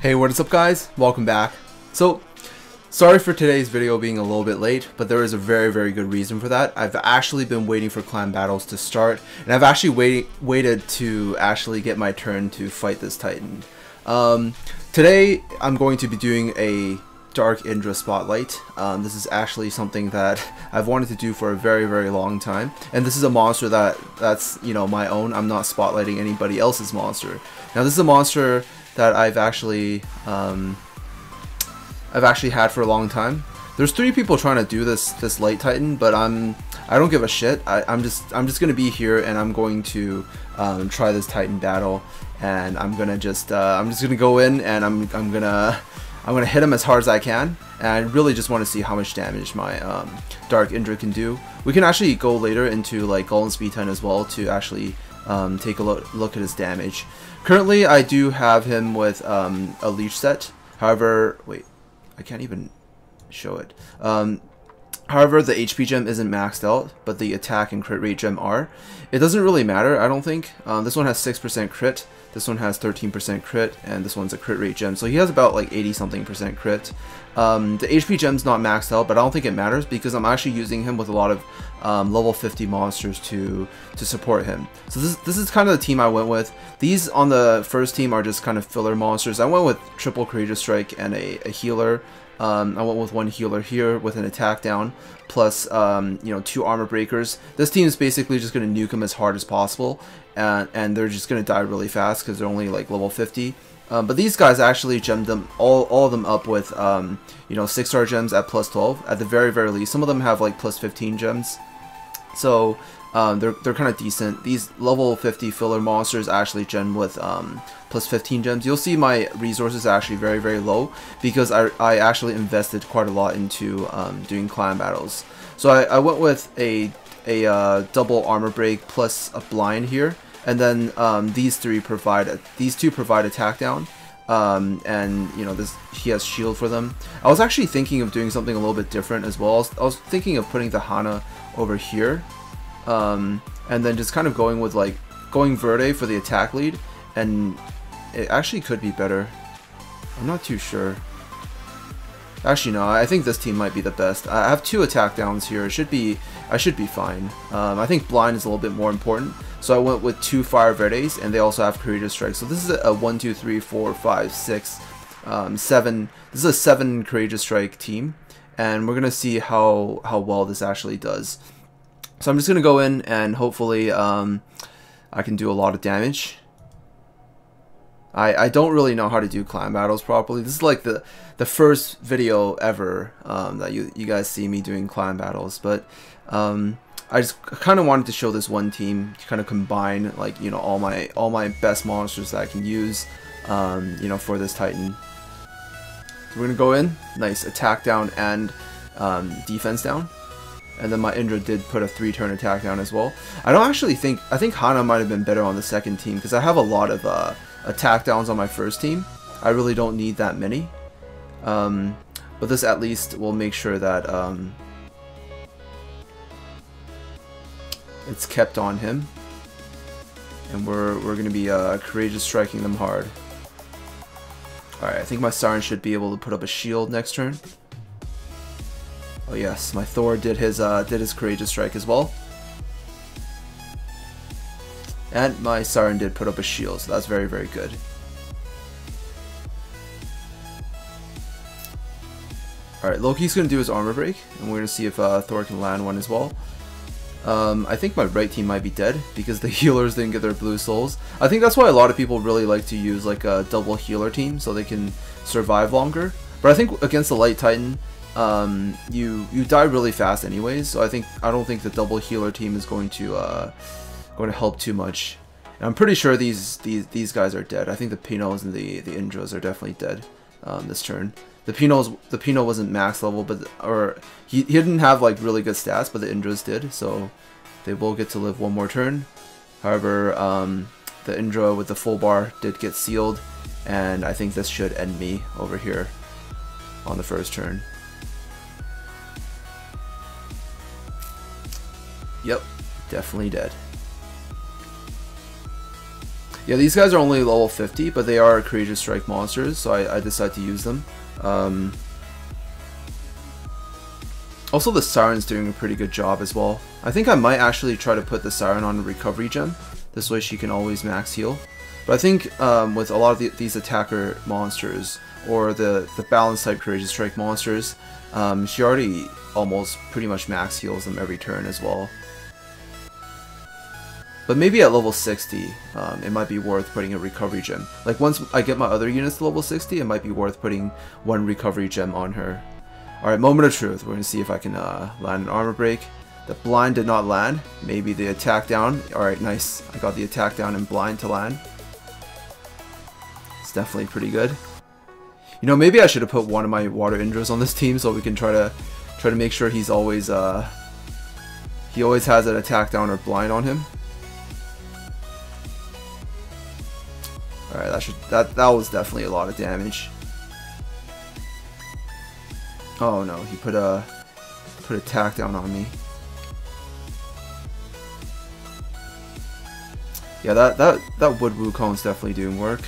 Hey, what is up guys? Welcome back. So, sorry for today's video being a little bit late, but there is a very, very good reason for that. I've actually been waiting for clan battles to start, and I've actually waited, waited to actually get my turn to fight this titan. Um, today, I'm going to be doing a Dark Indra Spotlight. Um, this is actually something that I've wanted to do for a very, very long time. And this is a monster that that's, you know, my own. I'm not spotlighting anybody else's monster. Now, this is a monster that I've actually um, I've actually had for a long time. There's three people trying to do this this light titan, but I'm I don't give a shit. I, am just I'm just gonna be here and I'm going to um, try this titan battle, and I'm gonna just uh, I'm just gonna go in and I'm I'm gonna I'm gonna hit him as hard as I can, and I really just want to see how much damage my um, Dark Indra can do. We can actually go later into like Golden Speed Titan as well to actually um, take a look, look at his damage. Currently, I do have him with um, a leech set. However, wait, I can't even show it. Um, however, the HP gem isn't maxed out, but the attack and crit rate gem are. It doesn't really matter, I don't think. Um, this one has 6% crit, this one has 13% crit, and this one's a crit rate gem. So he has about like 80 something percent crit. Um, the HP gem's not maxed out, but I don't think it matters because I'm actually using him with a lot of um, level 50 monsters to to support him. So this, this is kind of the team I went with. These on the first team are just kind of filler monsters. I went with triple Courageous Strike and a, a healer. Um, I went with one healer here with an attack down, plus um, you know two armor breakers. This team is basically just going to nuke them as hard as possible, and and they're just going to die really fast because they're only like level 50. Um, but these guys actually gemmed them all all of them up with um, you know six star gems at plus 12 at the very very least. Some of them have like plus 15 gems, so um, they're, they're kind of decent. These level 50 filler monsters actually gem with um, plus 15 gems. You'll see my resources actually very, very low because I, I actually invested quite a lot into um, doing clan battles. So I, I went with a, a uh, double armor break plus a blind here. And then um, these three provide, these two provide attack down. Um, and you know this he has shield for them. I was actually thinking of doing something a little bit different as well. I was, I was thinking of putting the Hana over here um, and then just kind of going with like going Verde for the attack lead and it actually could be better. I'm not too sure. Actually no I think this team might be the best. I have two attack downs here. It should be I should be fine. Um, I think blind is a little bit more important. So I went with two Fire Verdes and they also have Courageous Strike. So this is a 1 2 3 4 5 6 um, 7 this is a 7 Courageous Strike team. And we're gonna see how how well this actually does so I'm just going to go in and hopefully um, I can do a lot of damage. I, I don't really know how to do clan battles properly. This is like the the first video ever um, that you, you guys see me doing clan battles. But um, I just kind of wanted to show this one team to kind of combine like you know all my all my best monsters that I can use um, you know for this Titan. So we're gonna go in, nice attack down and um, defense down and then my Indra did put a three turn attack down as well. I don't actually think, I think Hana might have been better on the second team because I have a lot of uh, attack downs on my first team. I really don't need that many. Um, but this at least will make sure that um, it's kept on him. And we're, we're going to be uh, courageous striking them hard. Alright, I think my Siren should be able to put up a shield next turn. Oh yes, my Thor did his uh, did his courageous strike as well. And my Siren did put up a shield, so that's very, very good. Alright, Loki's going to do his armor break, and we're going to see if uh, Thor can land one as well. Um, I think my right team might be dead, because the healers didn't get their blue souls. I think that's why a lot of people really like to use like a double healer team, so they can survive longer. But I think against the Light Titan, um, you you die really fast anyways. So I think I don't think the double healer team is going to uh, going to help too much. And I'm pretty sure these these these guys are dead. I think the Pinos and the the Indras are definitely dead um, this turn. The Pinos the Pino wasn't max level, but or he he didn't have like really good stats, but the Indras did. So they will get to live one more turn. However, um, the Indra with the full bar did get sealed, and I think this should end me over here on the first turn. Yep, definitely dead. Yeah, these guys are only level 50, but they are Courageous Strike monsters, so I, I decided to use them. Um, also, the Siren's doing a pretty good job as well. I think I might actually try to put the Siren on a Recovery Gem. This way she can always max heal. But I think um, with a lot of the, these attacker monsters, or the, the balance type Courageous Strike monsters, um, she already almost pretty much max heals them every turn as well. But maybe at level 60, um, it might be worth putting a recovery gem. Like once I get my other units to level 60, it might be worth putting one recovery gem on her. Alright, moment of truth. We're going to see if I can uh, land an armor break. The blind did not land. Maybe the attack down. Alright, nice. I got the attack down and blind to land. It's definitely pretty good. You know, maybe I should have put one of my water Indras on this team so we can try to try to make sure he's always uh he always has an attack down or blind on him. Alright, that should that that was definitely a lot of damage. Oh no, he put a put a tack down on me. Yeah, that that that wood is definitely doing work.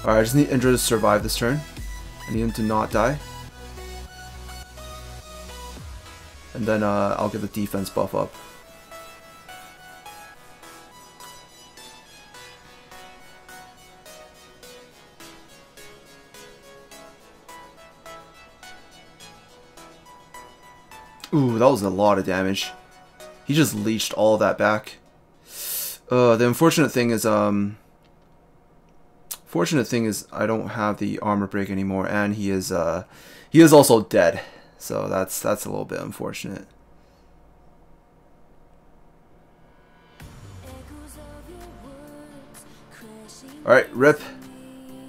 Alright, I just need Indra to survive this turn. I need him to not die. And then uh, I'll get the defense buff up. Ooh, that was a lot of damage. He just leached all that back. Uh, the unfortunate thing is, um... Fortunate thing is, I don't have the armor break anymore, and he is, uh... He is also dead. So that's, that's a little bit unfortunate. Alright, rip.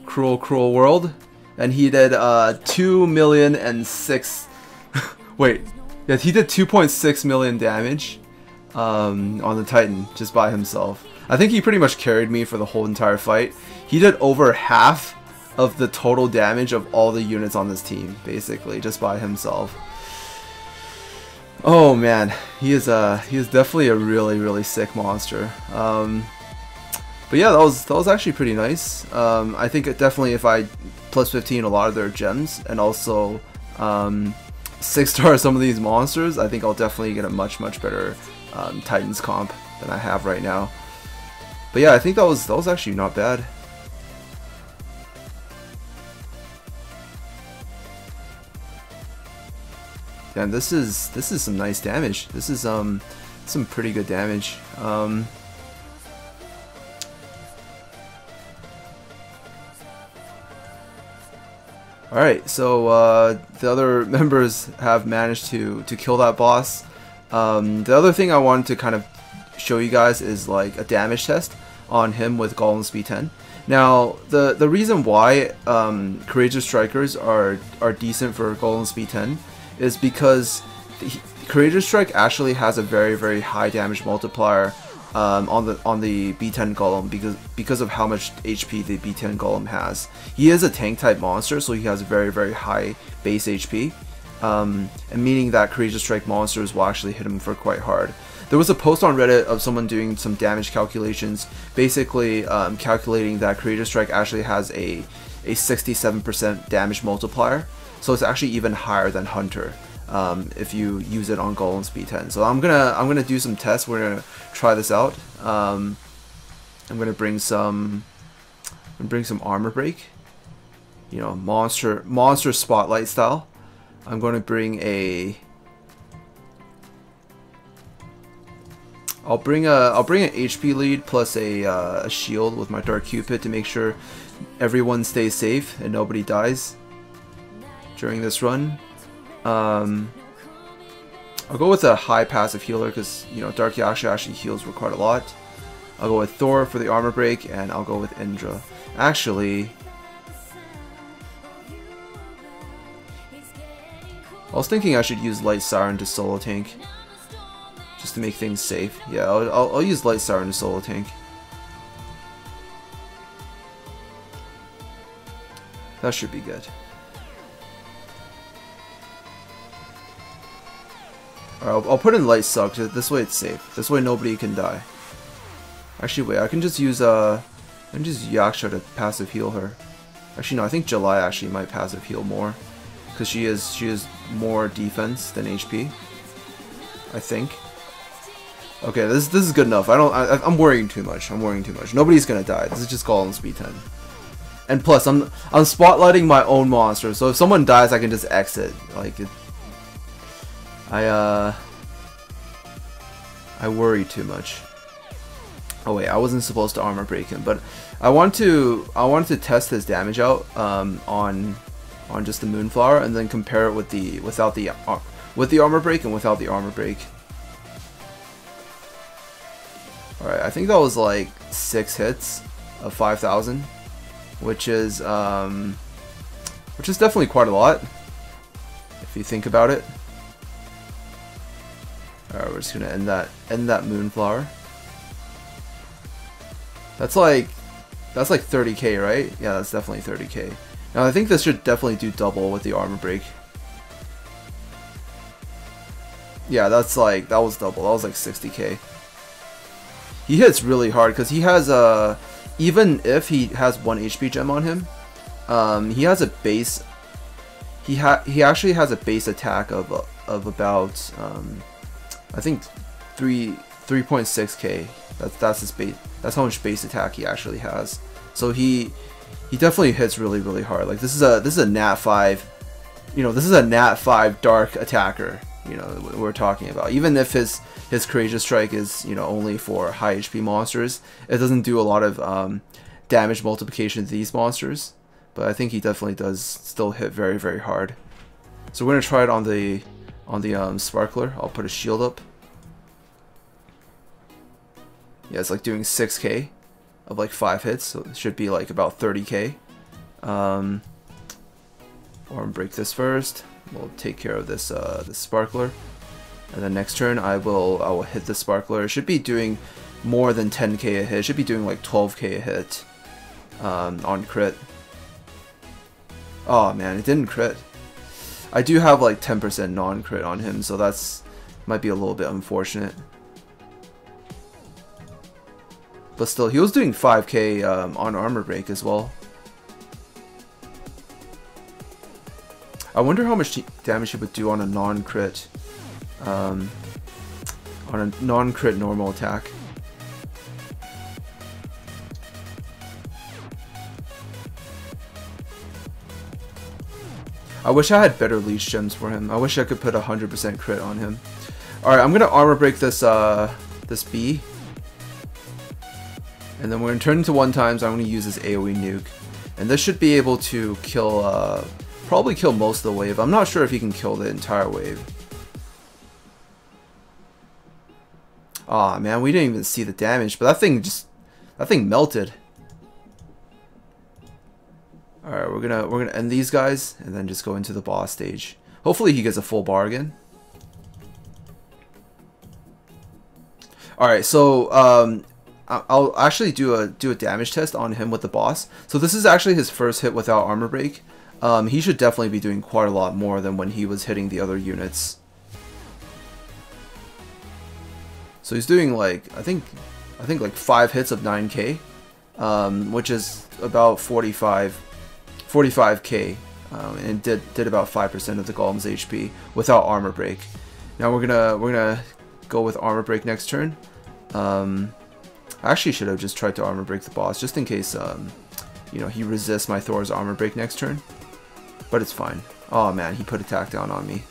Cruel, cruel world. And he did, uh, 2 million and 6... Wait, yeah, he did 2.6 million damage um, on the Titan just by himself. I think he pretty much carried me for the whole entire fight. He did over half of the total damage of all the units on this team, basically, just by himself. Oh man, he is uh he is definitely a really really sick monster. Um, but yeah, that was that was actually pretty nice. Um, I think it definitely if I plus 15 a lot of their gems and also um, six star some of these monsters, I think I'll definitely get a much, much better um, Titans comp than I have right now. But yeah, I think that was that was actually not bad. And this is this is some nice damage. This is um some pretty good damage. Um, Alright, so uh, the other members have managed to, to kill that boss. Um, the other thing I wanted to kind of show you guys is like a damage test on him with Golem Speed 10. Now, the, the reason why um, Courageous Strikers are, are decent for Golem Speed 10 is because he, Courageous Strike actually has a very, very high damage multiplier um, on the on the B10 Golem because because of how much HP the B10 Golem has. He is a tank type monster, so he has very very high base HP, um, and meaning that Courageous Strike monsters will actually hit him for quite hard. There was a post on Reddit of someone doing some damage calculations, basically um, calculating that Courageous Strike actually has a a 67% damage multiplier, so it's actually even higher than Hunter um, if you use it on Golem Speed 10. So I'm gonna I'm gonna do some tests. We're gonna try this out. Um, I'm gonna bring some I'm bring some armor break. You know, monster monster spotlight style. I'm to bring a I'll bring a I'll bring an HP lead plus a, uh, a shield with my Dark Cupid to make sure everyone stays safe and nobody dies during this run. Um, I'll go with a high passive healer because, you know, Dark Yaksha actually heals quite a lot. I'll go with Thor for the armor break, and I'll go with Indra. Actually, I was thinking I should use Light Siren to solo tank. Just to make things safe. Yeah, I'll, I'll, I'll use Light Siren to solo tank. That should be good. I'll, I'll put in light suck. This way it's safe. This way nobody can die. Actually, wait. I can just use uh, I can just Yaksha to passive heal her. Actually, no. I think July actually might passive heal more, because she is she is more defense than HP. I think. Okay, this this is good enough. I don't. I, I'm worrying too much. I'm worrying too much. Nobody's gonna die. This is just Golem speed 10. And plus, I'm I'm spotlighting my own monster, so if someone dies, I can just exit. Like, it, I uh, I worry too much. Oh wait, I wasn't supposed to armor break him, but I want to I wanted to test his damage out um, on on just the Moonflower, and then compare it with the without the uh, with the armor break and without the armor break. Alright, I think that was like six hits of 5,000, which is, um, which is definitely quite a lot, if you think about it. Alright, we're just gonna end that, end that Moonflower. That's like, that's like 30k, right? Yeah, that's definitely 30k. Now I think this should definitely do double with the armor break. Yeah, that's like, that was double. That was like 60k he hits really hard because he has a even if he has one HP gem on him, um, he has a base. He ha he actually has a base attack of of about um, I think three 3.6k. That's that's his base. That's how much base attack he actually has. So he he definitely hits really really hard. Like this is a this is a nat five. You know this is a nat five dark attacker. You know we're talking about. Even if his his Courageous Strike is, you know, only for high HP monsters. It doesn't do a lot of um, damage multiplication to these monsters, but I think he definitely does still hit very, very hard. So we're gonna try it on the on the um, Sparkler. I'll put a shield up. Yeah, it's like doing 6k of like 5 hits, so it should be like about 30k. Um, or break this first. We'll take care of this uh, Sparkler. And then next turn I will I will hit the Sparkler. It should be doing more than 10k a hit. It should be doing like 12k a hit um, on crit. Oh man, it didn't crit. I do have like 10% non-crit on him, so that's might be a little bit unfortunate. But still, he was doing 5k um, on armor break as well. I wonder how much damage he would do on a non-crit um, on a non-crit normal attack. I wish I had better leech gems for him. I wish I could put 100% crit on him. Alright, I'm gonna armor break this uh, this bee. And then we're gonna turn into one times, I'm gonna use this AoE nuke. And this should be able to kill, uh, probably kill most of the wave. I'm not sure if he can kill the entire wave. Aw, oh, man, we didn't even see the damage, but that thing just, that thing melted. Alright, we're gonna, we're gonna end these guys, and then just go into the boss stage. Hopefully he gets a full bargain. Alright, so, um, I'll actually do a do a damage test on him with the boss. So this is actually his first hit without armor break. Um, he should definitely be doing quite a lot more than when he was hitting the other units. So he's doing like I think I think like five hits of 9k, um, which is about 45 45k, um, and did did about five percent of the golem's HP without armor break. Now we're gonna we're gonna go with armor break next turn. Um, I actually should have just tried to armor break the boss just in case um, you know he resists my Thor's armor break next turn. But it's fine. Oh man, he put attack down on me.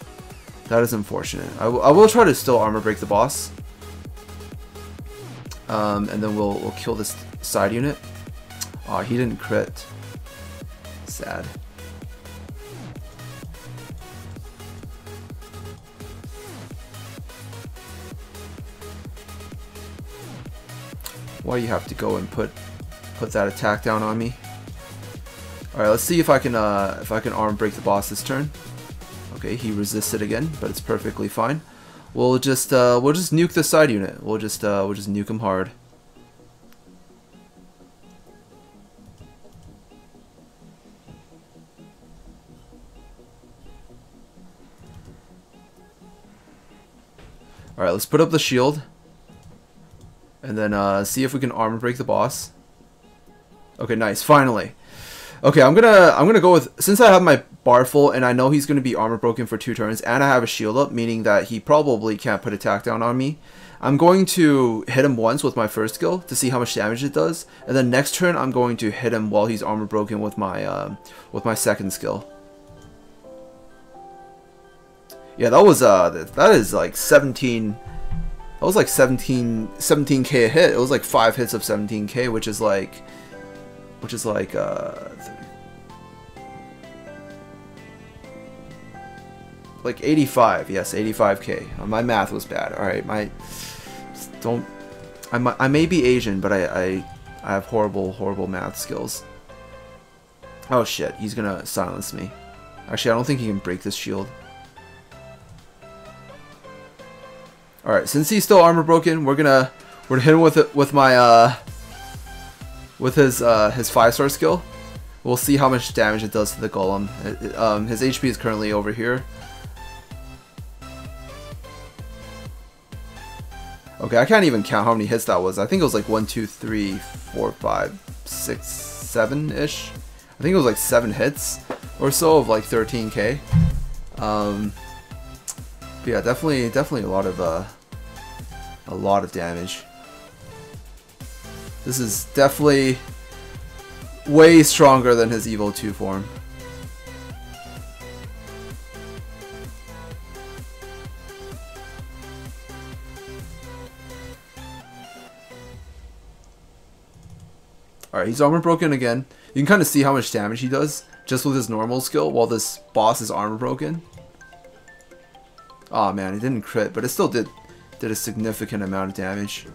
That is unfortunate. I, I will try to still armor break the boss. Um, and then we'll, we'll kill this side unit. Oh, he didn't crit. Sad. Why you have to go and put put that attack down on me? All right, let's see if I can uh, if I can arm break the boss this turn. Okay, he resisted again, but it's perfectly fine. We'll just uh, we'll just nuke the side unit. We'll just uh, we'll just nuke him hard. Alright, let's put up the shield. And then uh, see if we can armor break the boss. Okay, nice. Finally. Okay, I'm gonna I'm gonna go with since I have my bar full and I know he's gonna be armor broken for two turns and I have a shield up, meaning that he probably can't put attack down on me. I'm going to hit him once with my first skill to see how much damage it does, and then next turn I'm going to hit him while he's armor broken with my um, with my second skill. Yeah, that was uh that is like 17 that was like 17 17k a hit. It was like 5 hits of 17k, which is like which is like uh like 85. Yes, 85k. Uh, my math was bad. All right, my don't I, I may be Asian, but I, I I have horrible horrible math skills. Oh shit, he's gonna silence me. Actually, I don't think he can break this shield. Alright, since he's still armor broken, we're gonna we're gonna hit him with it with my uh with his uh his five star skill. We'll see how much damage it does to the golem. It, um, his HP is currently over here. Okay, I can't even count how many hits that was. I think it was like one, two, three, four, five, six, seven ish. I think it was like seven hits or so of like 13k. Um, yeah, definitely, definitely a lot of uh, a lot of damage. This is definitely way stronger than his Evo 2 form. Alright, he's armor broken again. You can kind of see how much damage he does just with his normal skill while this boss is armor broken. Oh man, it didn't crit, but it still did did a significant amount of damage.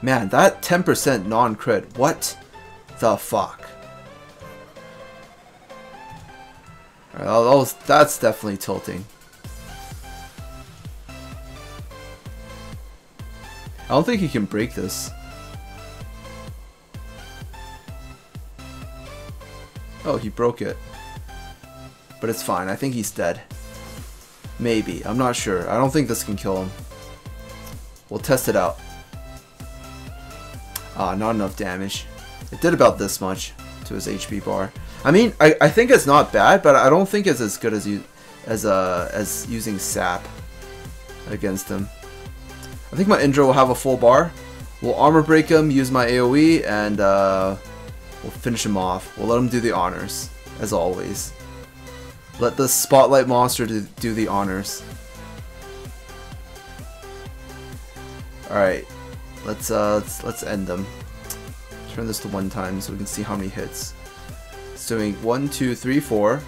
Man, that 10% non-crit, what the fuck? Right, that was, that's definitely tilting. Don't think he can break this. Oh, he broke it. But it's fine. I think he's dead. Maybe. I'm not sure. I don't think this can kill him. We'll test it out. Ah, not enough damage. It did about this much to his HP bar. I mean, I, I think it's not bad, but I don't think it's as good as you as uh as using sap against him. I think my Indra will have a full bar. We'll armor break him, use my AoE, and uh, we'll finish him off. We'll let him do the honors, as always. Let the spotlight monster do, the honors. Alright, let's, uh, let's, let's end them. Turn this to one time so we can see how many hits. It's doing one, two, three, four,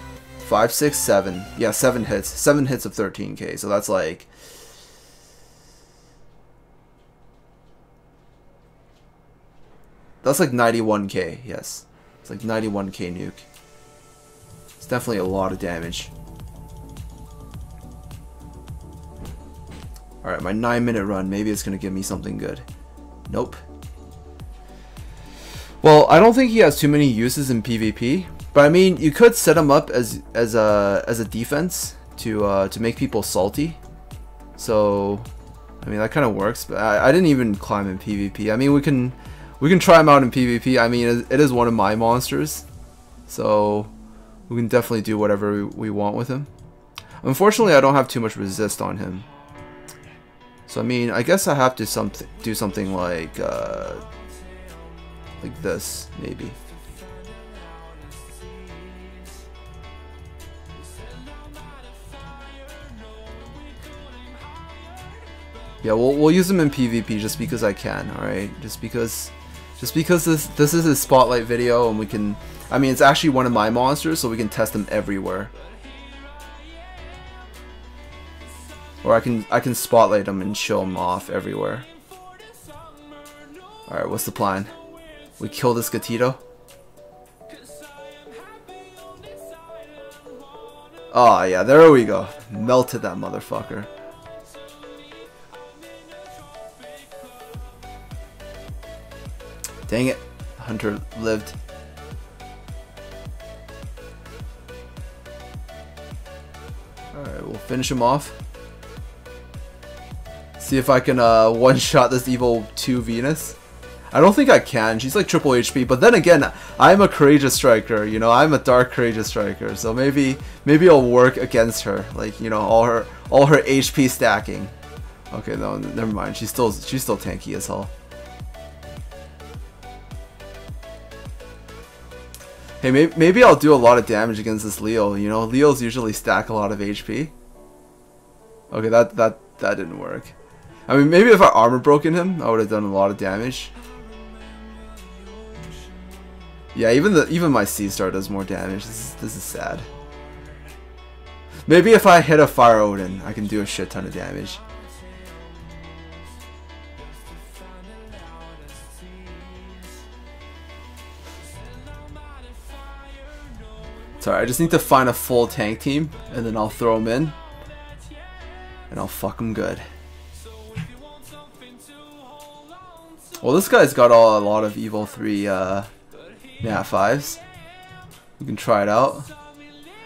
five, six, seven. Yeah, seven hits. Seven hits of 13k. So that's like. That's like 91k. Yes, it's like 91k nuke. It's definitely a lot of damage. Alright, my 9 minute run. Maybe it's to give me something good. Nope. Well, I don't think he has too many uses in PvP, but I mean, you could set him up as as a as a defense to uh, to make people salty. So, I mean, that kind of works. But I, I didn't even climb in PvP. I mean, we can we can try him out in PvP. I mean, it is one of my monsters, so we can definitely do whatever we want with him. Unfortunately, I don't have too much resist on him. So I mean, I guess I have to do something like. Uh, like this, maybe. Yeah, we'll, we'll use him in PvP just because I can, alright? Just because just because this this is a spotlight video and we can I mean it's actually one of my monsters so we can test them everywhere. Or I can I can spotlight them and show them off everywhere. Alright, what's the plan? We kill this Gatito. Oh yeah, there we go. Melted that motherfucker. Dang it. Hunter lived. Alright, we'll finish him off. See if I can uh, one-shot this evo 2 Venus. I don't think I can. She's like triple HP. But then again, I'm a courageous striker. You know, I'm a dark courageous striker. So maybe maybe I'll work against her. Like you know, all her all her HP stacking. Okay, no, never mind. She's still she's still tanky as hell. Hey, maybe, maybe I'll do a lot of damage against this Leo. You know, Leos usually stack a lot of HP. Okay, that that that didn't work. I mean, maybe if I armor broken him, I would have done a lot of damage. Yeah, even the even my Sea Star does more damage. This is, this is sad. Maybe if I hit a Fire Odin, I can do a shit ton of damage. Sorry, I just need to find a full tank team, and then I'll throw them in, and I'll fuck them good. Well, this guy's got all, a lot of Evo 3 uh, Nat 5s. You can try it out.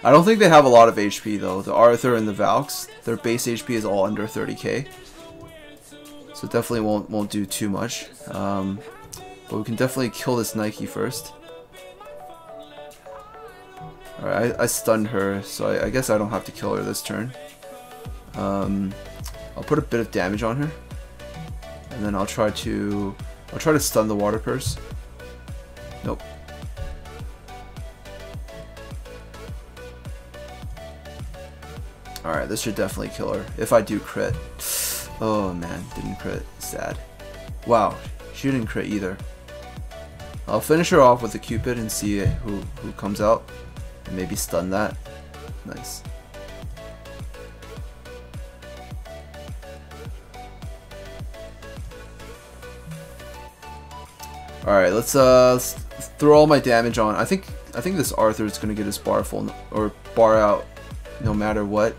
I don't think they have a lot of HP though. The Arthur and the Valks, their base HP is all under 30k. So definitely won't won't do too much. Um, but we can definitely kill this Nike first. I, I, stunned her, so I, I, guess I don't have to kill her this turn. Um, I'll put a bit of damage on her. And then I'll try to I'll try to stun the water purse. Nope. Alright, this should definitely kill her. If I do crit. Oh man, didn't crit. Sad. Wow, she didn't crit either. I'll finish her off with a Cupid and see who, who comes out. And maybe stun that. Nice. Alright, let's uh let's throw all my damage on. I think I think this Arthur is gonna get his bar full or bar out no matter what.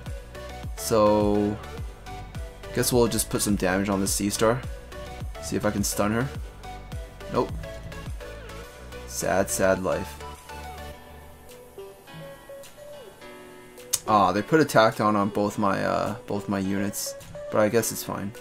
So guess we'll just put some damage on the Sea Star. See if I can stun her. Nope. Sad, sad life. Ah, they put a takedown on both my uh both my units, but I guess it's fine.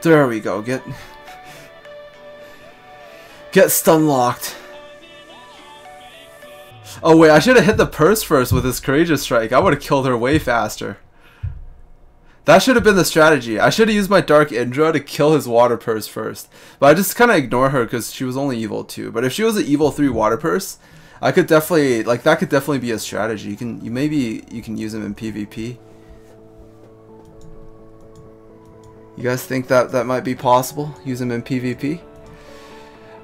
There we go. Get get stun locked. Oh wait, I should have hit the purse first with this courageous strike. I would have killed her way faster. That should have been the strategy. I should have used my Dark Indra to kill his water purse first. But I just kind of ignore her because she was only evo 2. But if she was an evo 3 water purse, I could definitely, like, that could definitely be a strategy. You can, you maybe, you can use him in PvP. You guys think that that might be possible? Use him in PvP?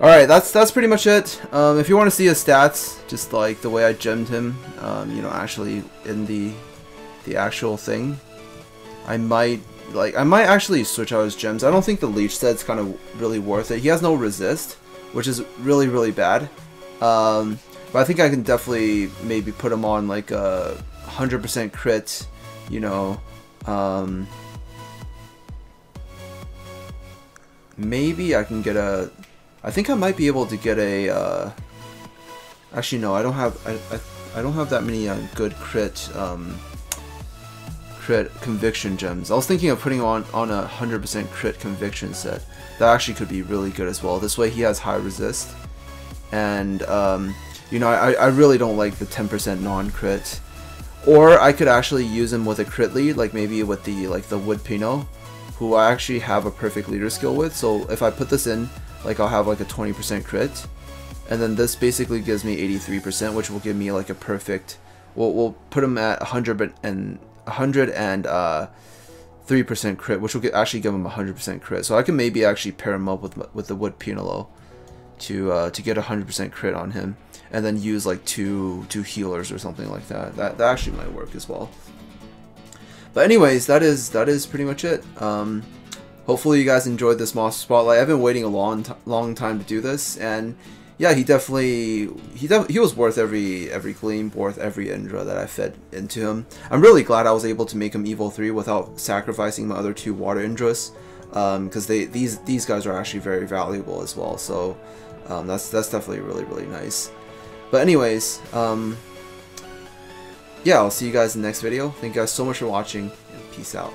Alright, that's that's pretty much it. Um, if you want to see his stats, just like the way I gemmed him, um, you know, actually in the the actual thing, I might like I might actually switch out his gems. I don't think the leech set's kind of really worth it. He has no resist, which is really really bad. Um, but I think I can definitely maybe put him on like a 100% crit, you know. Um, maybe I can get a... I think I might be able to get a... Uh, actually, no, I don't have... I, I, I don't have that many uh, good crit... Um, crit conviction gems. I was thinking of putting on on a 100% crit conviction set. That actually could be really good as well. This way he has high resist. And, um, you know, I, I really don't like the 10% non-crit. Or I could actually use him with a crit lead, like maybe with the like the Wood Pino who I actually have a perfect leader skill with. So if I put this in, like I'll have like a 20% crit. And then this basically gives me 83%, which will give me like a perfect, we'll, we'll put him at 100 and 100 and uh, 3% crit, which will actually give him 100% crit. So I can maybe actually pair him up with with the Wood Penelo to uh, to get 100% crit on him, and then use like two two healers or something like that. That that actually might work as well. But anyways, that is that is pretty much it. Um, hopefully you guys enjoyed this monster spotlight. I've been waiting a long long time to do this, and yeah, he definitely he def- he was worth every every gleam, worth every Indra that I fed into him. I'm really glad I was able to make him evo three without sacrificing my other two Water Indras, because um, they these these guys are actually very valuable as well. So um, that's that's definitely really really nice. But anyways, um, yeah, I'll see you guys in the next video. Thank you guys so much for watching, and peace out.